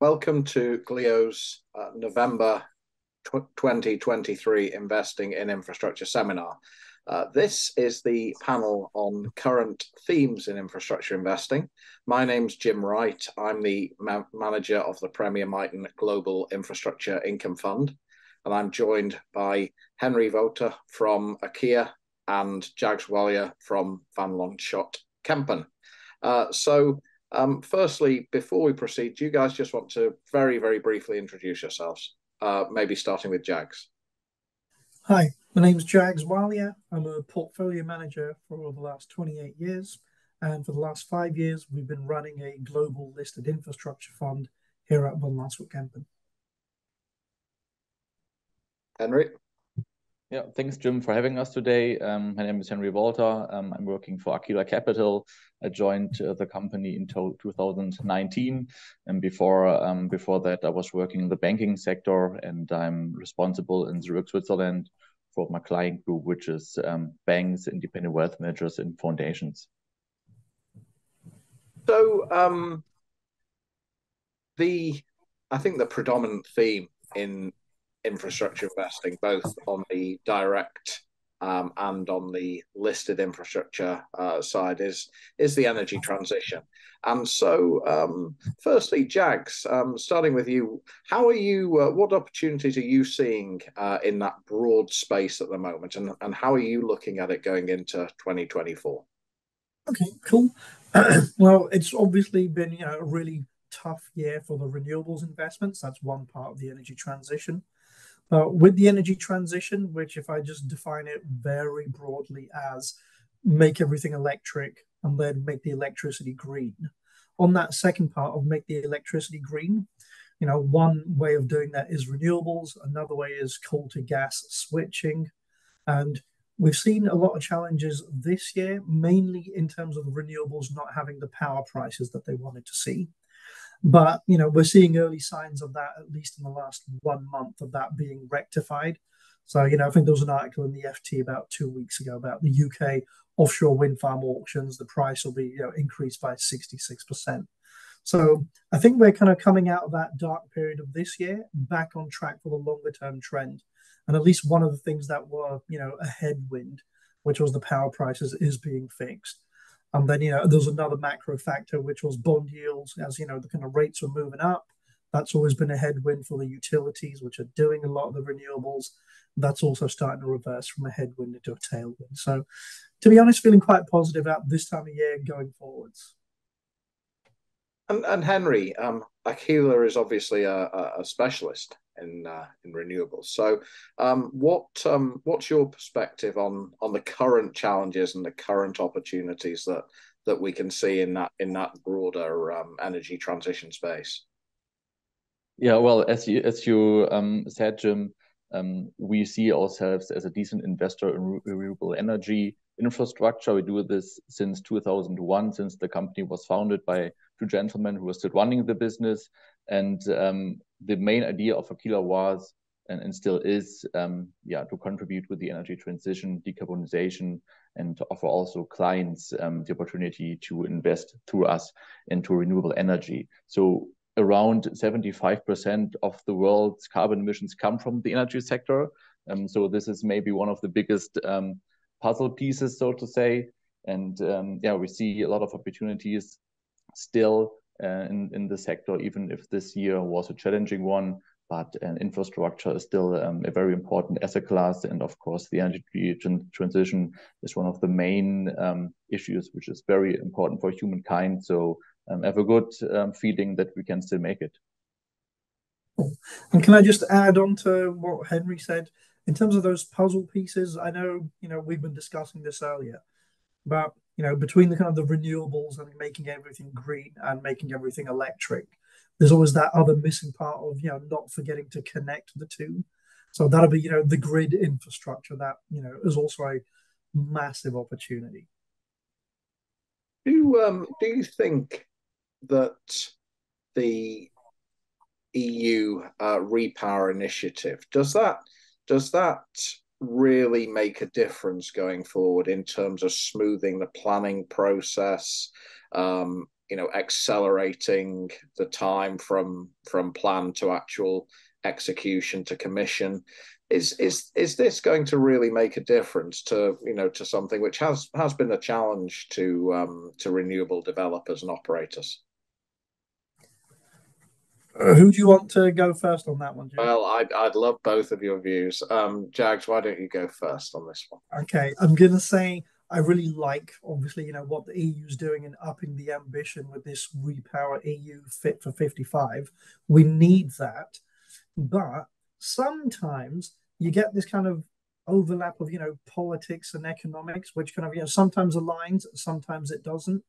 Welcome to Glio's uh, November 2023 Investing in Infrastructure seminar. Uh, this is the panel on current themes in infrastructure investing. My name's Jim Wright. I'm the manager of the Premier Miton Global Infrastructure Income Fund, and I'm joined by Henry Voters from Aquila and Jags Walia from Van Lanschot Kempen. Uh, so, firstly, before we proceed, do you guys just want to very, very briefly introduce yourselves? Uh, Maybe starting with Jags. Hi, my name's Jags Walia. I'm a portfolio manager for over the last 28 years, and for the last five years, we've been running a global listed infrastructure fund here at Van Lanschot Kempen. Henry? Yeah, thanks, Jim, for having us today. Um, my name is Henry Voters. Um, I'm working for Aquila Capital. I joined uh, the company in 2019, and before um, before that, I was working in the banking sector, and I'm responsible in Zurich, Switzerland, for my client group, which is banks, independent wealth managers, and foundations. So, the I think the predominant theme in infrastructure investing, both on the direct um, and on the listed infrastructure uh, side, is is the energy transition. And so, um, firstly, Jags, um, starting with you, how are you? Uh, what opportunities are you seeing uh, in that broad space at the moment, and how are you looking at it going into 2024? Okay, cool. Well, it's obviously been, you know, a really tough year for the renewables investments. That's one part of the energy transition. Uh, with the energy transition, which if I just define it very broadly as make everything electric and then make the electricity green. On that second part of make the electricity green, you know, one way of doing that is renewables, another way is coal to gas switching, and we've seen a lot of challenges this year, mainly in terms of renewables not having the power prices that they wanted to see. But, you know, we're seeing early signs of that, at least in the last one month, of that being rectified. So, you know, I think there was an article in the FT about two weeks ago about the UK offshore wind farm auctions. The price will be, you know, increased by 66%. So I think we're kind of coming out of that dark period of this year, back on track for the longer term trend. And at least one of the things that were, you know, a headwind, which was the power prices, is being fixed. And then, you know, there's another macro factor, which was bond yields. As you know, the kind of rates were moving up. That's always been a headwind for the utilities, which are doing a lot of the renewables. That's also starting to reverse from a headwind into a tailwind. So to be honest, feeling quite positive about this time of year going forwards. And, and Henry, um, Aquila is obviously a specialist Uh, in renewables. So, um, what um, what's your perspective on on the current challenges and the current opportunities that that we can see in that in that broader um, energy transition space? Yeah, well, as you as you said, Jim, we see ourselves as a decent investor in renewable energy infrastructure. We do this since 2001, since the company was founded by two gentlemen who were still running the business. And the main idea of Aquila was, and still is, um, yeah, to contribute with the energy transition, decarbonization, and to offer also clients um, the opportunity to invest through us into renewable energy. So around 75% of the world's carbon emissions come from the energy sector. Um, so this is maybe one of the biggest puzzle pieces, so to say. And yeah, we see a lot of opportunities still Uh, in the sector, even if this year was a challenging one. But uh, infrastructure is still um, a very important asset class, and of course, the energy transition is one of the main um, issues, which is very important for humankind. So, I have a good feeling that we can still make it. And can I just add on to what Henry said? In terms of those puzzle pieces, I know, you know, we've been discussing this earlier, but, you know, between the kind of the renewables and making everything green and making everything electric, there's always that other missing part of, you know, not forgetting to connect the two. So that'll be, you know, the grid infrastructure that, you know, is also a massive opportunity. Do um, do you think that the EU uh, repower initiative does that does that really make a difference going forward in terms of smoothing the planning process, you know accelerating the time from from plan to actual execution to commission. Is is is this going to really make a difference to you know to something which has has been a challenge to um, to renewable developers and operators uh, who do you want to go first on that one James? well I'd, I'd love both of your views. Um jags why don't you go first on this one? Okay i'm gonna say i really like obviously you know what the eu is doing and upping the ambition with this repower eu fit for 55 we need that but sometimes you get this kind of overlap of you know politics and economics which kind of you know sometimes aligns sometimes it doesn't.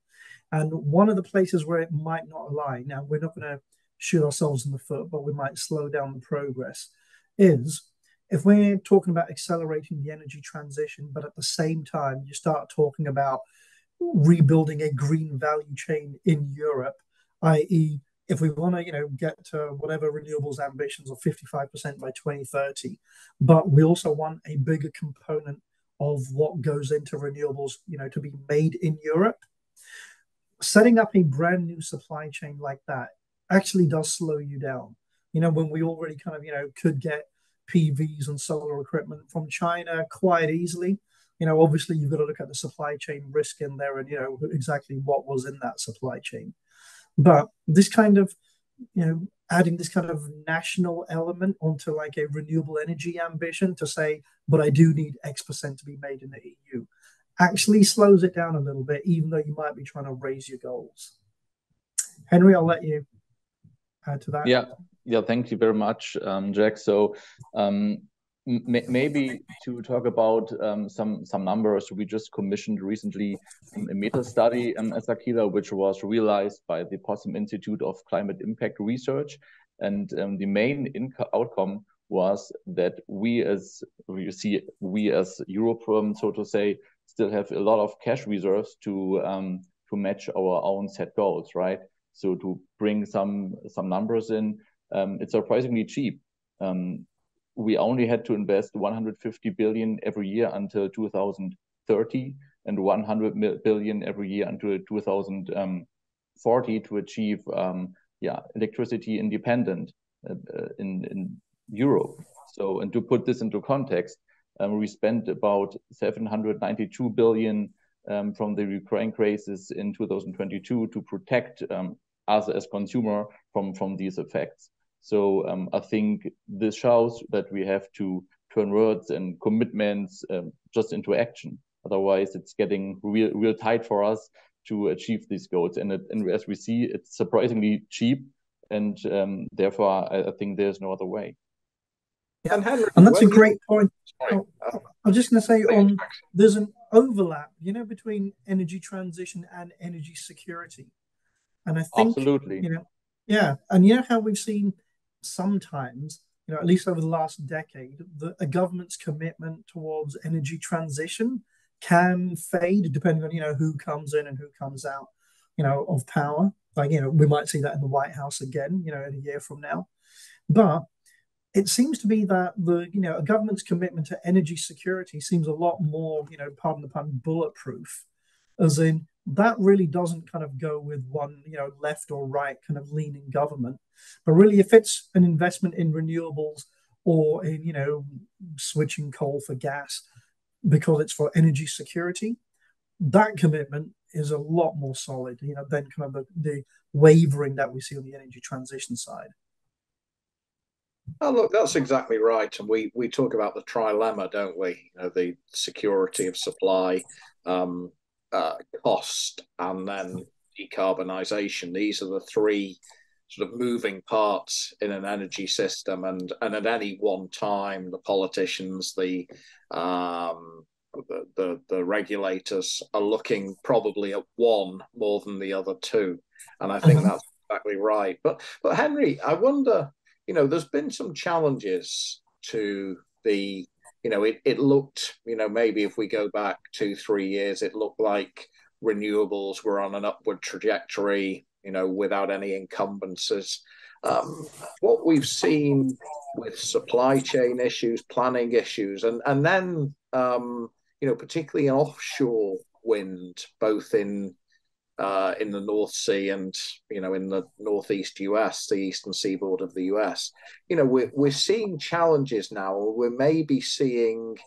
And one of the places where it might not align now we're not going to shoot ourselves in the foot but we might slow down the progress is if we're talking about accelerating the energy transition but at the same time you start talking about rebuilding a green value chain in europe i.e if we want to, you know, get to whatever renewables ambitions of 55% by 2030, but we also want a bigger component of what goes into renewables, you know, to be made in Europe. Setting up a brand new supply chain like that actually does slow you down. You know, when we already kind of, you know, could get PVs and solar equipment from China quite easily. You know, obviously you've got to look at the supply chain risk in there and, you know, exactly what was in that supply chain. But this kind of, you know, adding this kind of national element onto like a renewable energy ambition to say, but I do need X percent to be made in the EU, actually slows it down a little bit, even though you might be trying to raise your goals. Henry, I'll let you add to that. Yeah, yeah, thank you very much, um, Jack. So um, maybe to talk about um, some some numbers, we just commissioned recently a meta study um, as Aquila, which was realized by the Potsdam Institute of Climate Impact Research, and um, the main outcome was that we as you see we as Europe, um, so to say, still have a lot of cash reserves to um, to match our own set goals, right? So to bring some some numbers in, um, it's surprisingly cheap. Um, we only had to invest 150 billion every year until 2030 and 100 billion every year until 2040 to achieve um, yeah electricity independent uh, uh, in in Europe. So and to put this into context, um, we spent about 792 billion um, from the Ukraine crisis in 2022 to protect um, us as consumer from from these effects. So um, I think this shows that we have to turn words and commitments um, just into action. Otherwise, it's getting real, real tight for us to achieve these goals. And, it, and as we see, it's surprisingly cheap, and um, therefore, I, I, think there's no other way. Yeah, and, Henry, and that's a great um, you... point. Oh, I'm just going to say, on there's an overlap, you know, between energy transition and energy security, and I think absolutely, you know, yeah, and you know how we've seen sometimes, you know, at least over the last decade, the, a government's commitment towards energy transition can fade depending on, you know, who comes in and who comes out, you know, of power. Like, you know, we might see that in the White House again, you know, in a year from now. But it seems to be that the, you know, a government's commitment to energy security seems a lot more, you know, pardon the pun, bulletproof, as in that really doesn't kind of go with one, you know, left or right kind of leaning government. But really, if it's an investment in renewables or in, you know, switching coal for gas because it's for energy security, that commitment is a lot more solid, you know, than kind of the, the wavering that we see on the energy transition side. Oh, look, that's exactly right. And we, we talk about the trilemma, don't we? You know, the security of supply, um, uh, cost and then decarbonisation. These are the three sort of moving parts in an energy system, and and at any one time, the politicians, the um, the, the, the regulators are looking probably at one more than the other two, and I think mm-hmm. that's exactly right. But but Henry, I wonder, you know, there's been some challenges to the you know, it, it looked, you know, maybe if we go back two, three years, it looked like renewables were on an upward trajectory, you know, without any encumbrances. Um, what we've seen with supply chain issues, planning issues, and and then um, you know, particularly in offshore wind, both in uh, in the North Sea and you know in the northeast US, the eastern seaboard of the US. You know, we're we're seeing challenges now, or we're maybe seeing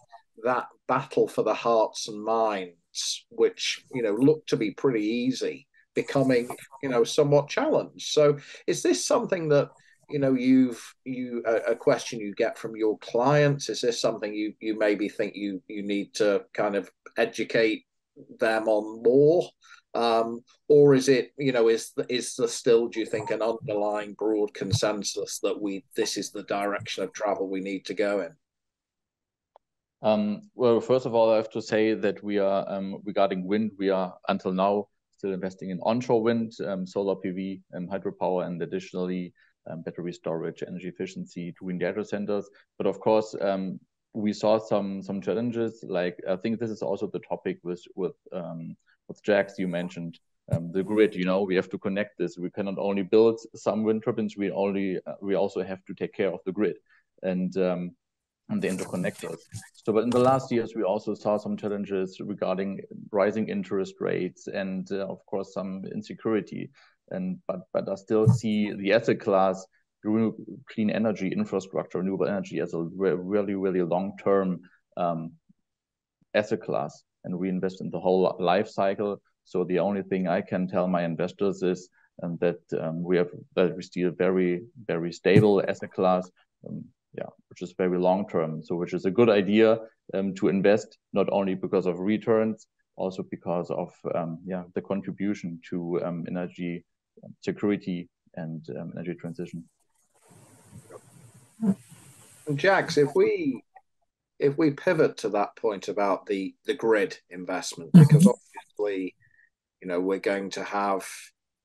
that battle for the hearts and minds, which you know look to be pretty easy, becoming you know somewhat challenged. So, is this something that you know you've you a, a, question you get from your clients is this something you you maybe think you you need to kind of educate them on more um, or is it you know is is there still do you think an underlying broad consensus that we this is the direction of travel we need to go in? Um, well first of all i have to say that we are um, regarding wind we are until now still investing in onshore wind um, solar pv and hydropower and additionally um, battery storage energy efficiency to wind data centers. But of course um, we saw some some challenges like i think this is also the topic with with with Jags you mentioned um, the grid. You know, we have to connect this. We cannot only build some wind turbines. We only uh, we also have to take care of the grid and um, and the interconnectors. So, but in the last years, we also saw some challenges regarding rising interest rates and, uh, of course, some insecurity. And but but I still see the asset class clean energy infrastructure, renewable energy as a really, really long-term um, asset class and reinvest in the whole life cycle. So the only thing I can tell my investors is um, that um, we have that we still very very stable asset class, um, yeah, which is very long term. So which is a good idea um, to invest not only because of returns, also because of um, yeah the contribution to um, energy security and energy transition. Jags, if we if we pivot to that point about the the grid investment, mm-hmm. because obviously, you know, we're going to have,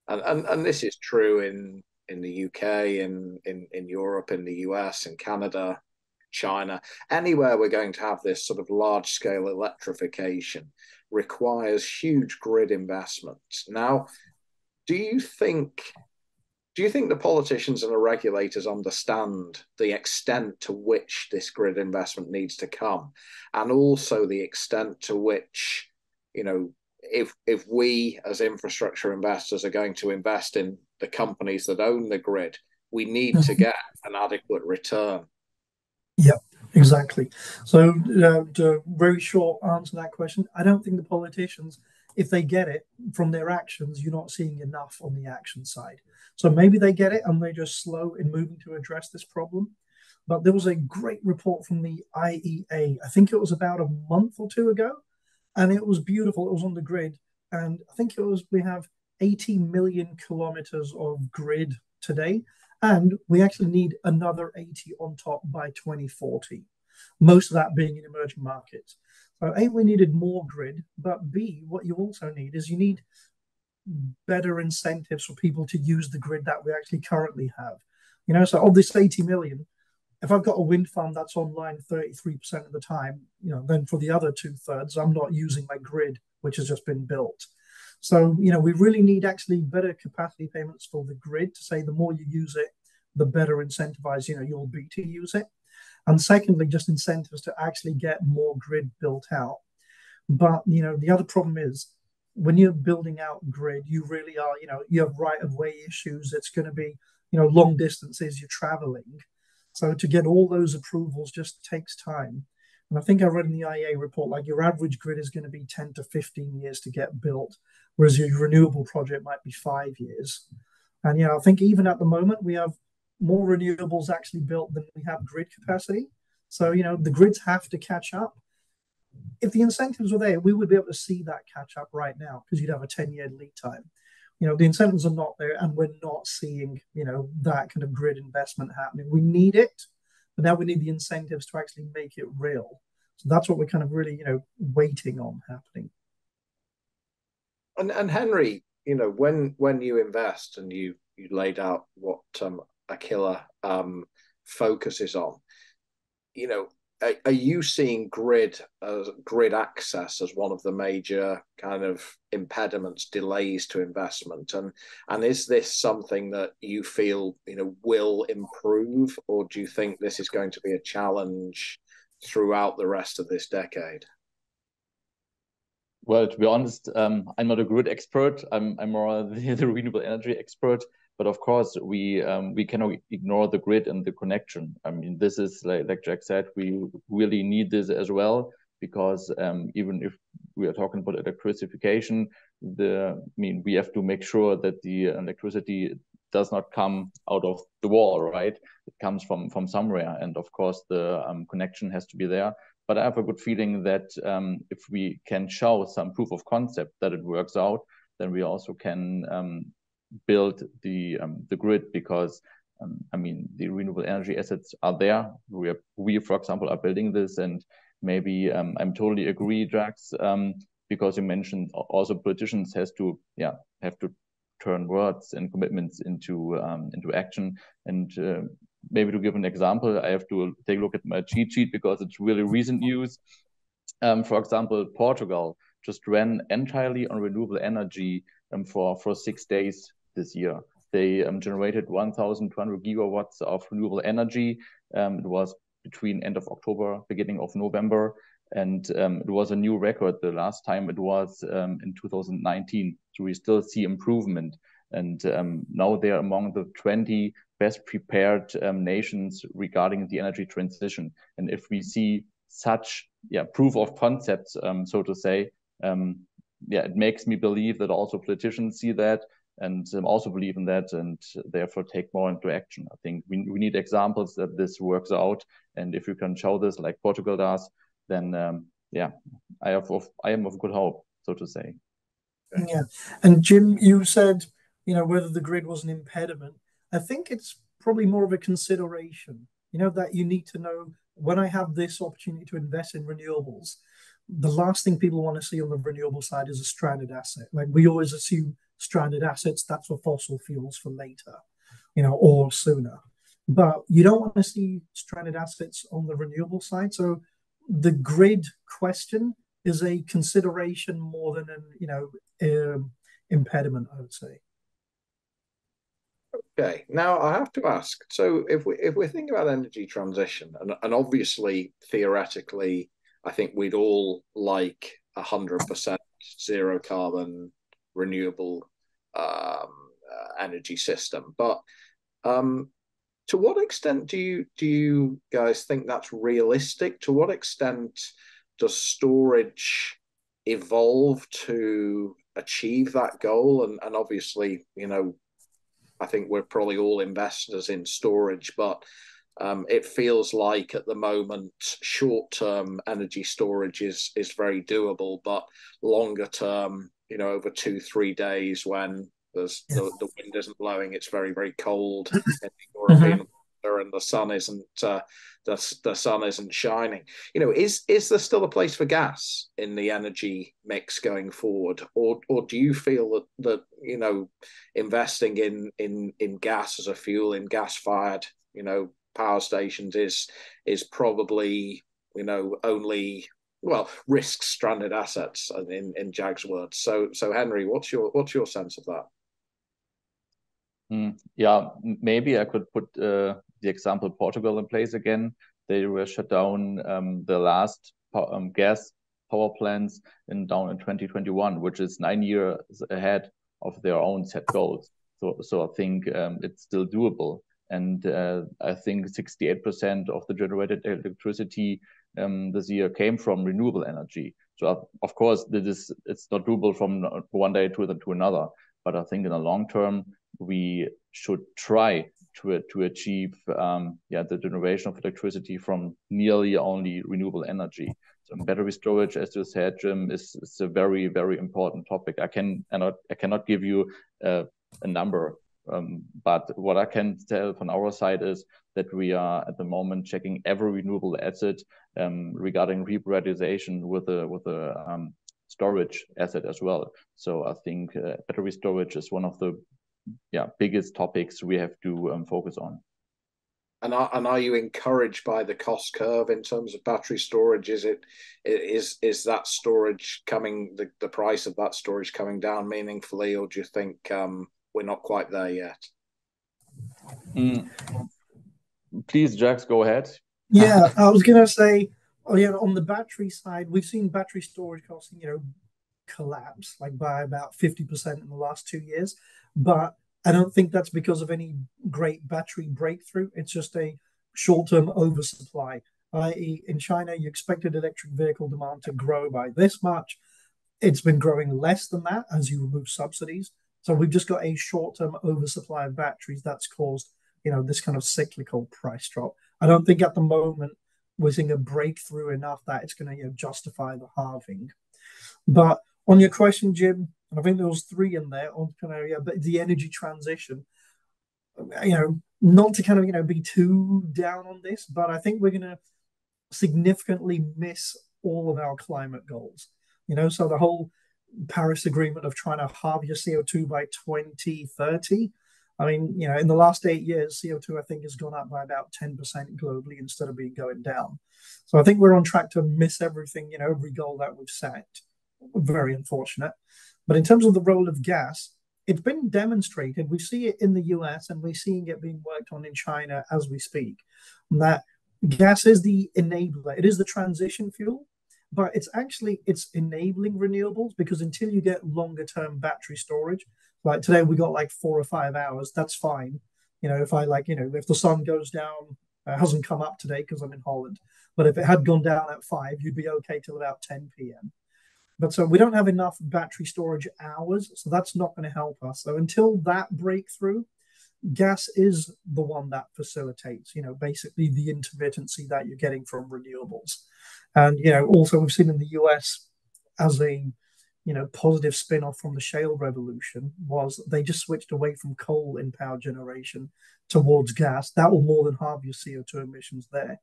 and and, and this is true in in the UK, in in in Europe, in the US, in Canada, China, anywhere we're going to have this sort of large scale electrification requires huge grid investments. Now, do you think do you think the politicians and the regulators understand the extent to which this grid investment needs to come, and also the extent to which, you know, if if we as infrastructure investors are going to invest in the companies that own the grid, we need to mm-hmm. get an adequate return. Yep, exactly. So, uh, very short answer to that question, I don't think the politicians, if they get it from their actions, you're not seeing enough on the action side. So maybe they get it and they're just slow in moving to address this problem. But there was a great report from the IEA, I think it was about a month or two ago, and it was beautiful. It was on the grid. And I think it was, we have 80 million kilometers of grid today, and we actually need another 80 on top by 2040, most of that being in emerging markets. So, A, we needed more grid, but B, what you also need is you need better incentives for people to use the grid that we actually currently have. You know, so of this 80 million, if I've got a wind farm that's online 33% of the time, you know, then for the other two thirds, I'm not using my grid, which has just been built. So, you know, we really need actually better capacity payments for the grid to say the more you use it, the better incentivized, you know, you'll be to use it. And secondly, just incentives to actually get more grid built out. But, you know, the other problem is when you're building out grid, you really are, you know, you have right of way issues. It's going to be, you know, long distances you're traveling. So to get all those approvals just takes time. And I think I read in the IEA report, like your average grid is going to be 10 to 15 years to get built, whereas your renewable project might be five years. And, you know, I think even at the moment, we have more renewables actually built than we have grid capacity. So, you know, the grids have to catch up if the incentives were there, we would be able to see that catch up right now because you'd have a 10 year lead time. You know, the incentives are not there and we're not seeing, you know, that kind of grid investment happening. We need it, but now we need the incentives to actually make it real. So that's what we're kind of really, you know, waiting on happening. And and Henry, you know, when when you invest and you you laid out what um, Aquila um, focuses on, you know, are, are you seeing grid grid access as one of the major kind of impediments, delays to investment, and and is this something that you feel you know will improve, or do you think this is going to be a challenge throughout the rest of this decade? Well, to be honest, um, I'm not a grid expert. I'm I'm more the, the renewable energy expert. But of course, we um, we cannot ignore the grid and the connection. I mean, this is like like Jack said, we really need this as well because um, even if we are talking about electrification, the I mean we have to make sure that the electricity does not come out of the wall, right? It comes from from somewhere, and of course the um, connection has to be there. But I have a good feeling that um, if we can show some proof of concept that it works out, then we also can um, build the um, the grid because um, I mean the renewable energy assets are there. We are, we for example are building this, and maybe um, I'm totally agree, Jags, because you mentioned also politicians has to yeah have to turn words and commitments into um, into action. And uh, maybe to give an example, I have to take a look at my cheat sheet because it's really recent news. Um, for example, Portugal just ran entirely on renewable energy um, for for six days this year. They um, generated 1,200 gigawatts of renewable energy. Um, it was between end of October, beginning of November, and um, it was a new record. The last time it was um, in 2019. So we still see improvement. And um, now they're among the 20 best prepared um, nations regarding the energy transition. And if we see such yeah proof of concepts, so to say, yeah, it makes me believe that also politicians see that and also believe in that and therefore take more into action. I think we, we need examples that this works out. And if you can show this like Portugal does, then um, yeah, I have of, I am of good hope, so to say. Yeah, and Jim, you said you know whether the grid was an impediment. I think it's probably more of a consideration. You know that you need to know when I have this opportunity to invest in renewables. The last thing people want to see on the renewable side is a stranded asset. Like we always assume stranded assets, that's for fossil fuels for later, you know, or sooner. But you don't want to see stranded assets on the renewable side. So the grid question is a consideration more than an you know um, impediment i would say okay now i have to ask so if we if we're thinking about energy transition and, and obviously theoretically i think we'd all like hundred percent zero carbon renewable um, uh, energy system but um, to what extent do you do you guys think that's realistic? To what extent does storage evolve to achieve that goal? And and obviously, you know, I think we're probably all investors in storage, but um, it feels like at the moment short term energy storage is is very doable, but longer term, you know, over two three days when there's the, the wind isn't blowing. It's very very cold in the European mm-hmm. and the sun isn't uh, the the sun isn't shining. You know, is is there still a place for gas in the energy mix going forward, or or do you feel that that you know investing in in in gas as a fuel in gas fired you know power stations is is probably you know only well risks stranded assets in in Jag's words. So so Henry, what's your what's your sense of that? Mm, yeah, maybe I could put uh, the example Portugal in place again. They were shut down um, the last um, gas power plants in down in 2021, which is nine years ahead of their own set goals. So, so I think um, it's still doable. And uh, I think 68% of the generated electricity um, this year came from renewable energy. So of course, this is it's not doable from one day to, to another. But I think in the long term, we should try to to achieve um, yeah the generation of electricity from nearly only renewable energy. So battery storage, as you said, Jim, is, is a very very important topic. I can cannot I cannot give you uh, a number, um, but what I can tell from our side is that we are at the moment checking every renewable asset um, regarding reprioritization with a with a um, storage asset as well. So I think uh, battery storage is one of the yeah biggest topics we have to um, focus on. And are, and are you encouraged by the cost curve in terms of battery storage? Is it is is that storage coming the, the price of that storage coming down meaningfully, or do you think um, we're not quite there yet? Mm. Please, Jags, go ahead. Yeah, uh, I was gonna say, oh yeah, on the battery side, we've seen battery storage costing you know collapse, like by about 50% in the last two years. But I don't think that's because of any great battery breakthrough. It's just a short-term oversupply, i.e., in China, you expected electric vehicle demand to grow by this much. It's been growing less than that as you remove subsidies. So we've just got a short-term oversupply of batteries that's caused, you know, this kind of cyclical price drop. I don't think at the moment we're seeing a breakthrough enough that it's going to you know, justify the halving. But on your question, Jim, I think there was three in there on yeah, but the energy transition. You know, not to kind of you know be too down on this, but I think we're going to significantly miss all of our climate goals. You know, so the whole Paris Agreement of trying to halve your CO2 by 2030. I mean, you know, in the last eight years, CO2 I think has gone up by about 10% globally instead of being going down. So I think we're on track to miss everything, you know, every goal that we've set. Very unfortunate. But in terms of the role of gas, it's been demonstrated. We see it in the US and we're seeing it being worked on in China as we speak. That gas is the enabler. It is the transition fuel but it's actually it's enabling renewables because until you get longer term battery storage like today we got like four or five hours. That's fine. You know if i like you know if the sun goes down uh, hasn't come up today because i'm in holland but if it had gone down at five you'd be okay till about 10 p.m but so we don't have enough battery storage hours so that's not going to help us. So until that breakthrough gas is the one that facilitates you know basically the intermittency that you're getting from renewables. And you know, also we've seen in the US as a you know positive spin-off from the shale revolution was they just switched away from coal in power generation towards gas. That will more than halve your CO2 emissions there.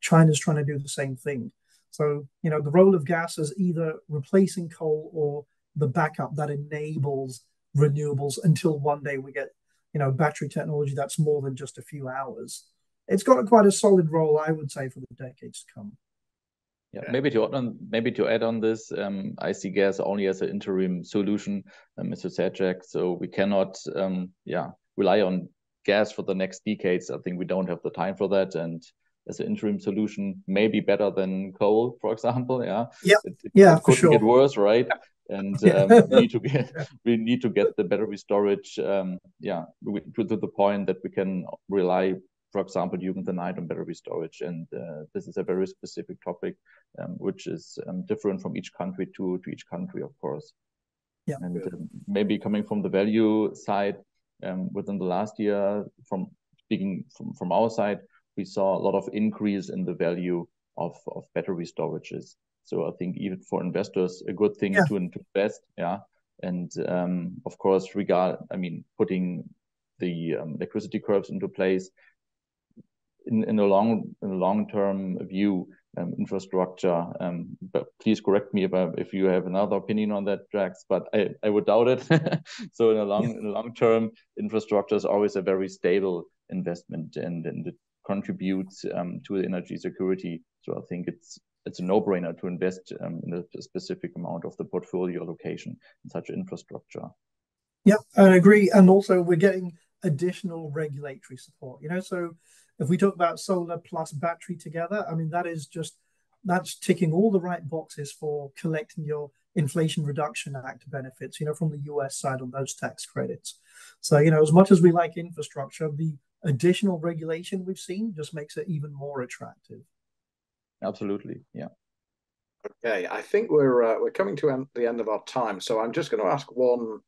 China's trying to do the same thing. So, you know, the role of gas is either replacing coal or the backup that enables renewables until one day we get, you know, battery technology that's more than just a few hours. It's got quite a solid role, I would say, for the decades to come. Yeah, maybe to add on, maybe to add on this, um, I see gas only as an interim solution, uh, Mr. Sajak. So we cannot, um, yeah, rely on gas for the next decades. I think we don't have the time for that. And as an interim solution, maybe better than coal, for example. Yeah. Yeah. It, it, yeah. It could sure. get worse, right? And um, we need to get we need to get the battery storage, um, yeah, to, to the point that we can rely for example, during the night on battery storage. And uh, this is a very specific topic, um, which is um, different from each country to, to each country, of course. Yeah. And um, maybe coming from the value side, um, within the last year, from speaking from, from our side, we saw a lot of increase in the value of, of battery storages. So I think even for investors, a good thing yeah. to, to invest. Yeah. And um, of course, regard, I mean, putting the um, electricity curves into place in, a long in a long term view um, infrastructure. Um, but please correct me if you have another opinion on that, Jags. But I, I would doubt it. so in a long term, infrastructure is always a very stable investment, and it contributes um, to the energy security. So I think it's it's a no-brainer to invest in a specific amount of the portfolio allocation in such infrastructure. Yeah, I agree. And also, we're getting additional regulatory support. You know, so if we talk about solar plus battery together, I mean, that is just that's ticking all the right boxes for collecting your Inflation Reduction Act benefits, you know, from the US side on those tax credits. So, you know, as much as we like infrastructure, the additional regulation we've seen just makes it even more attractive. Absolutely. Yeah. Okay, I think we're uh, we're coming to the end of our time, so I'm just going to ask one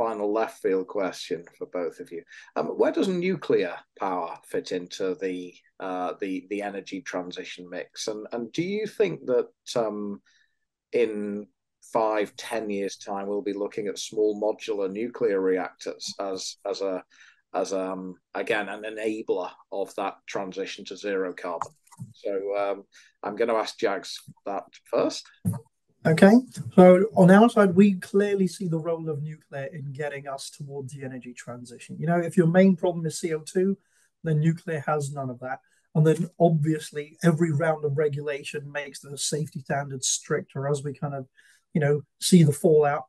final left field question for both of you. Um, where does nuclear power fit into the uh, the the energy transition mix? And and do you think that um, in five ten years time we'll be looking at small modular nuclear reactors as as a as um again an enabler of that transition to zero carbon? So um, I'm going to ask Jags that first. Okay, so on our side, we clearly see the role of nuclear in getting us towards the energy transition. You know, if your main problem is CO2, then nuclear has none of that. And then obviously, every round of regulation makes the safety standards stricter as we kind of, you know, see the fallout,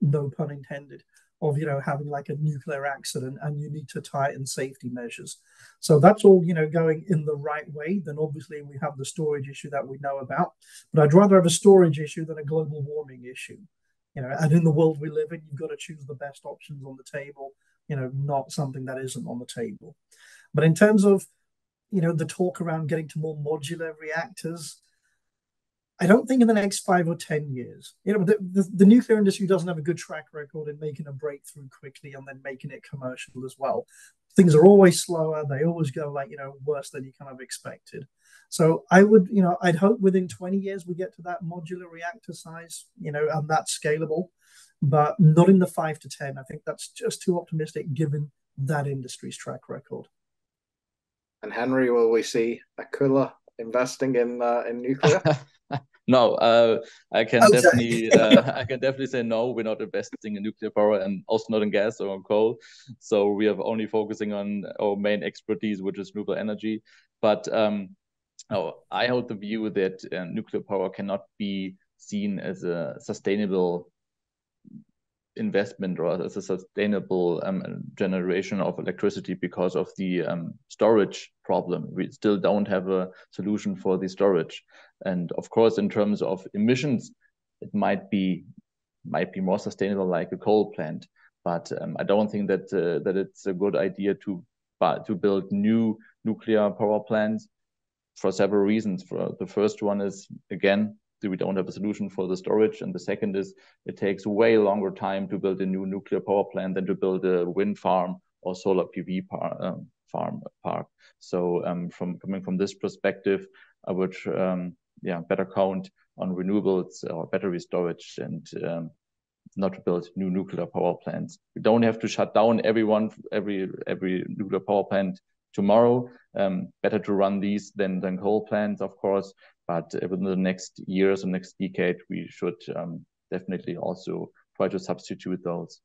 no pun intended, of you know having like a nuclear accident and you need to tighten safety measures so that's all you know going in the right way then obviously we have the storage issue that we know about but i'd rather have a storage issue than a global warming issue You know, and in the world we live in, you've got to choose the best options on the table. You know, not something that isn't on the table. But in terms of, you know, the talk around getting to more modular reactors, I don't think in the next five or ten years, you know, the, the, the, nuclear industry doesn't have a good track record in making a breakthrough quickly and then making it commercial as well. Things are always slower. They always go like you know worse than you kind of expected. So I would, you know, I'd hope within 20 years we get to that modular reactor size, you know, and that's scalable, but not in the five to 10. I think that's just too optimistic given that industry's track record. And Henry, will we see Aquila investing in uh, in nuclear? no, uh, I can okay. definitely uh, I can definitely say no. We're not investing in nuclear power and also not in gas or on coal. So we are only focusing on our main expertise, which is nuclear energy. But um, no, I hold the view that uh, nuclear power cannot be seen as a sustainable investment or as a sustainable um, generation of electricity because of the um, storage problem. We still don't have a solution for the storage. And of course, in terms of emissions, it might be might be more sustainable like a coal plant. But um, I don't think that uh, that it's a good idea to to build new nuclear power plants for several reasons. For the first one is again we don't have a solution for the storage, and the second is it takes way longer time to build a new nuclear power plant than to build a wind farm or solar PV par, um, farm park. So um, from coming from this perspective, I would um, yeah better count on renewables or battery storage and um, not to build new nuclear power plants. We don't have to shut down everyone every every nuclear power plant tomorrow. Um, better to run these than than coal plants, of course. But within the next years or next decade, we should um, definitely also try to substitute those.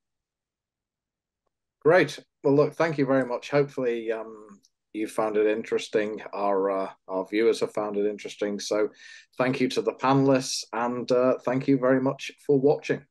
Great. Well, look, thank you very much. Hopefully, um, you found it interesting. Our uh, our viewers have found it interesting. So, thank you to the panelists, and uh, thank you very much for watching.